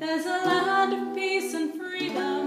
There's a land of peace and freedom